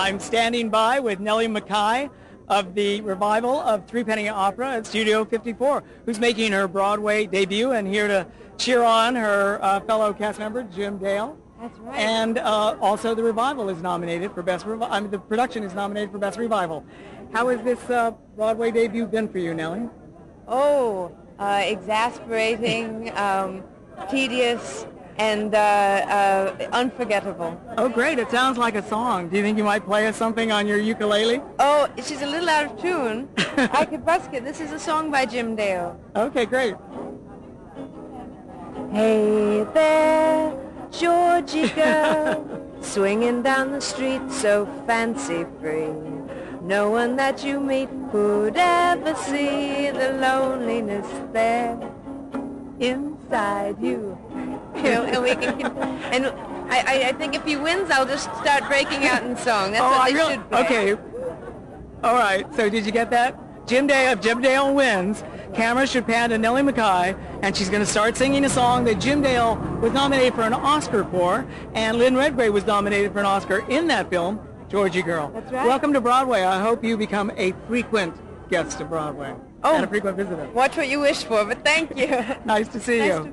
I'm standing by with Nellie McKay of the revival of Threepenny Opera at Studio 54, who's making her Broadway debut and here to cheer on her uh, fellow cast member, Jim Dale. That's right. And uh, also the revival is nominated for Best Revival. I mean, the production is nominated for Best Revival. How has this uh, Broadway debut been for you, Nellie? oh, uh, exasperating, um, tedious, and uh, uh, unforgettable. Oh, great. It sounds like a song. Do you think you might play us something on your ukulele? Oh, she's a little out of tune. I could busk it. This is a song by Jim Dale. Okay, great. Hey there, Georgy girl, swinging down the street so fancy-free. No one that you meet could ever see the loneliness there inside you. You and we can, and I, I, think if he wins, I'll just start breaking out in song. That's oh, what I really, should play. okay. All right. So did you get that? Jim Dale, if Jim Dale wins, camera should pan to Nellie McKay, and she's going to start singing a song that Jim Dale was nominated for an Oscar for, and Lynn Redgrave was nominated for an Oscar in that film, Georgy Girl. That's right. Welcome to Broadway. I hope you become a frequent guest of Broadway Oh. and a frequent visitor. Watch what you wish for, but thank you. Nice to see Nice you. to